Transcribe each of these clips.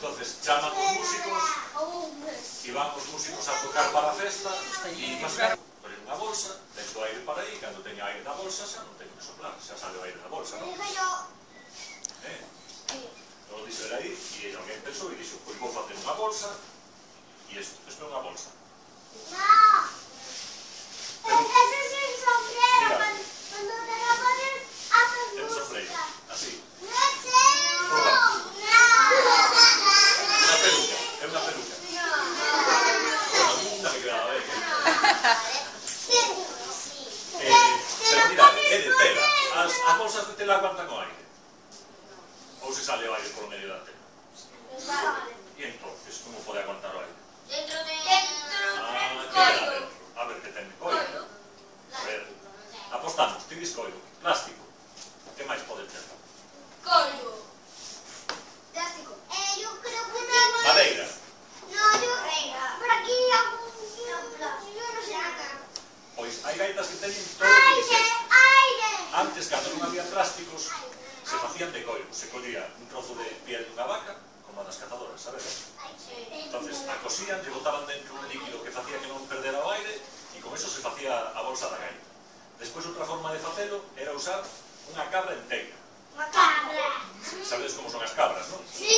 Entonces chaman os músicos e van os músicos a tocar para a festa e vas poner unha bolsa, dentro o aire para aí, cando teña aire na bolsa xa non teño que soplar, xa sale o aire da bolsa, non? Eh? Non dixo era aí e alguén pensou e dixo, pois vou facer unha bolsa e isto, isto é unha bolsa. Non! bolsas de tela cuánta con aire? ¿O se sale aire por medio de la tela? ¿Y entonces cómo puede aguantar aire? Dentro de... Dentro ah. A ver, ¿qué tiene? Coiro. A ver, apostamos, tienes coiro. Plástico. Entonces, a cosían, lle botaban dentro un líquido que facía que non perdera o aire e con eso se facía a bolsa da gaita. Despois, outra forma de facelo era usar unha cabra inteira. Unha cabra! Sabedes como son as cabras, non? Sí,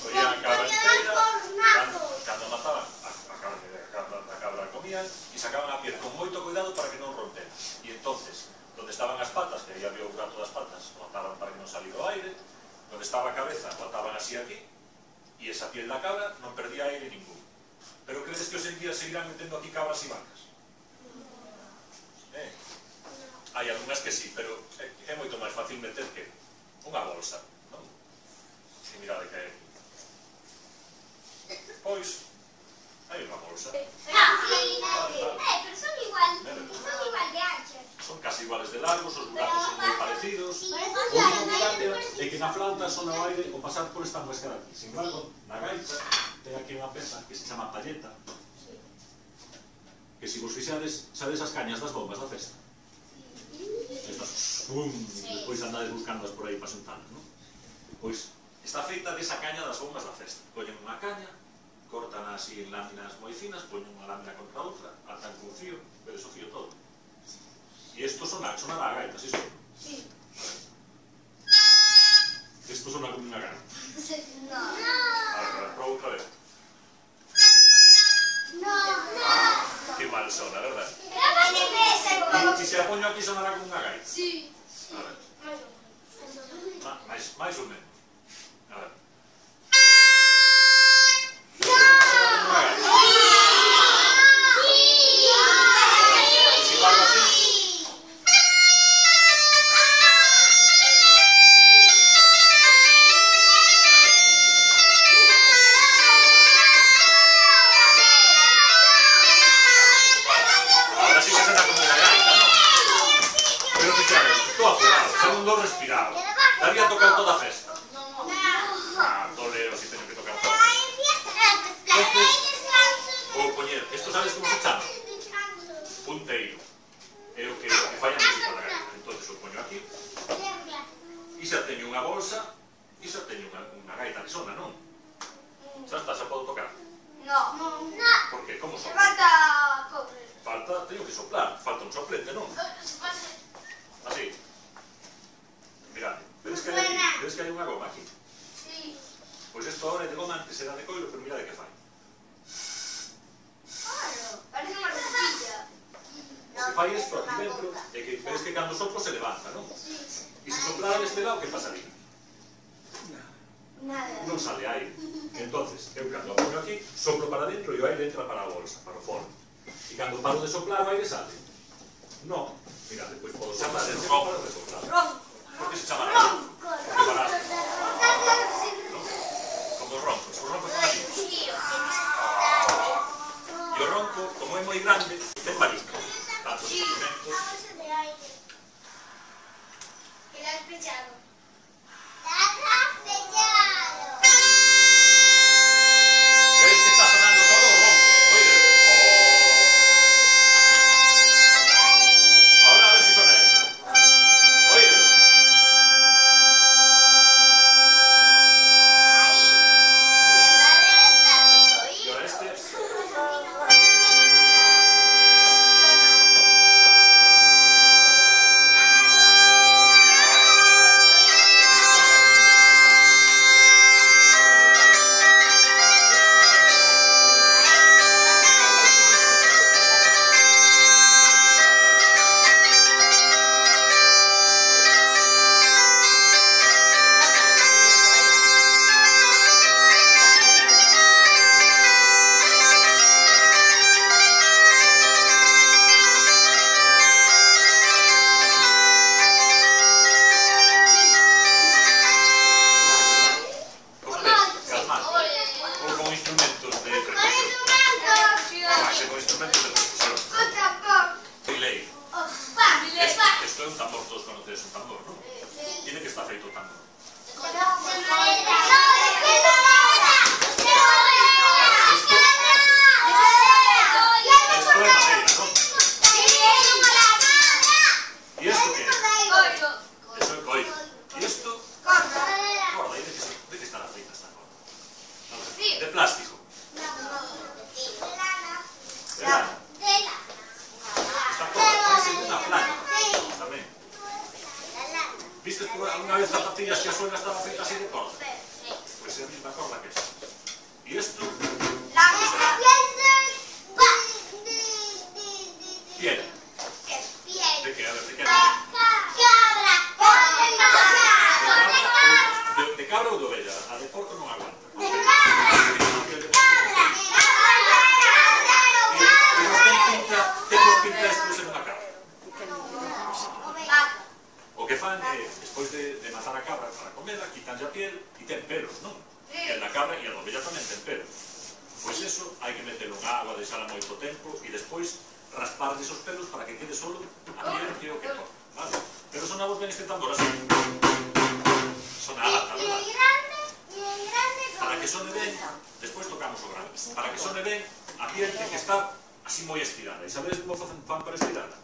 Collían a cabra inteira, cando, cando mataban a, a cabra, a cabra, a cabra comían e sacaban a piel con moito cuidado para que non rompera. E entonces, donde estaban as patas, que aí había o gato das patas, mataban para que non saliera o aire, donde estaba a cabeza, mataban así aquí, E esa piel da cabra non perdía aire ningún. Pero credes que hoxe en día seguirán metendo aquí cabras e vacas? Eh? Hai algunhas que sí, pero eh, é moito máis fácil meter que unha bolsa, non? Se mirade que... Pois, hai unha cosa. Eh, eh, eh, son igual, son igual de anchas. Son casi iguales de largos, os buracos son moi parecidos. Outra importante é que na flauta son ao aire o pasar por esta muesca de aquí. Sin embargo, na gaita ten aquí unha peza que se chama palleta. Que se vos fixades, sabes as cañas das bombas da festa. Estas, pum, despois andades buscándolas por aí para xuntalas, non? Pois, está feita desa caña das bombas da festa. Collen unha caña, cortan así en láminas moi finas, poñen unha lámina contra outra, atan con fío, pero iso fío todo. E isto sona, sona a gaitas, isto? Sí. Isto sona como unha gana. No. Vale, vale, proba outra vez. non. no. Que mal sona, verdad? Si se a poño aquí sonará como unha gaita. Sí. sí. A ver. Máis, máis ou menos. A ver. un soplete, non? Así. Mirade. Vedes que, hai, vedes que hai unha goma aquí? Sí. Pois isto ahora é de goma, antes era de coiro, pero mirade que fai. Claro, parece unha se fai isto aquí dentro, e que vedes que cando soplo se levanta, non? Sí. E se soplara deste lado, que pasaría? Nada. Non sale aire. Entonces, eu cando pongo aquí, soplo para dentro e o aire entra para a bolsa, para o forno. E cando paro de soplar, o aire sale. No. Mira, después puedo... Chapa del rock. ¿Por se llama. 地方。alguna, alguna vez zapatillas que suena esta maceta así de corda? Pues es la misma corda que esta. Y esto deixala moito tempo e despois rasparlle os pelos para que quede solo a piel que o que toca. Vale? Pero sonamos ben este tambor así. Sona a lata, verdad? Para que sone ben, despois tocamos o grande. Para que sone ben, a piel ten que estar así moi estirada. E sabedes como facen fan para estirada?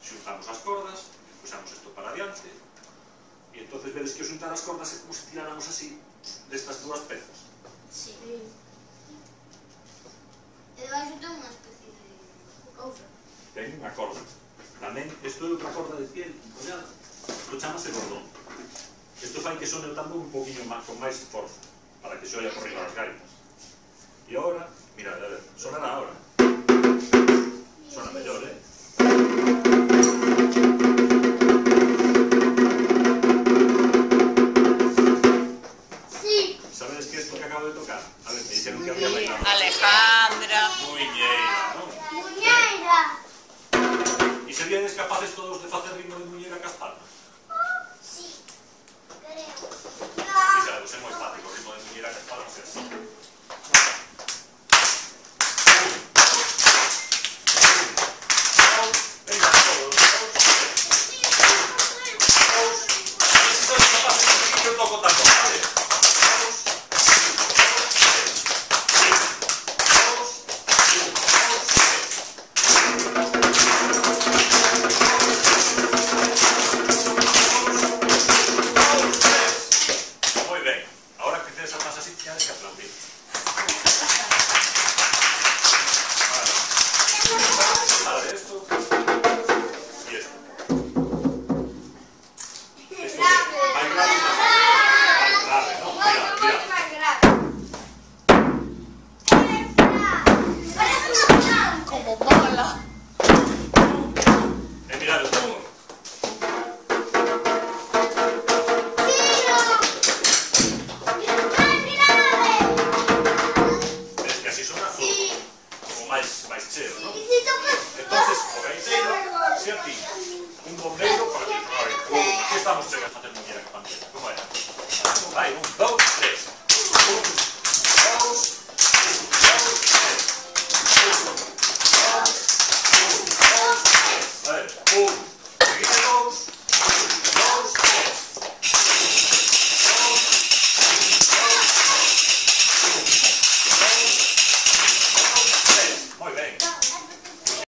Xuntamos as cordas, puxamos isto para adiante, e entonces vedes que xuntar as cordas é como se tiráramos así destas dúas pezas. Sí. Debaixo ten unha especie de cousa. Ten unha corda. Tamén, isto é outra corda de piel, collada. Isto chamase cordón. Isto fai que sone o tambor un poquinho máis, con máis forza, para que se oia por riba das gaitas. E agora, mira, a ver, sonará agora. Sona mellor, eh? capaces todos de facer ritmo de muñeira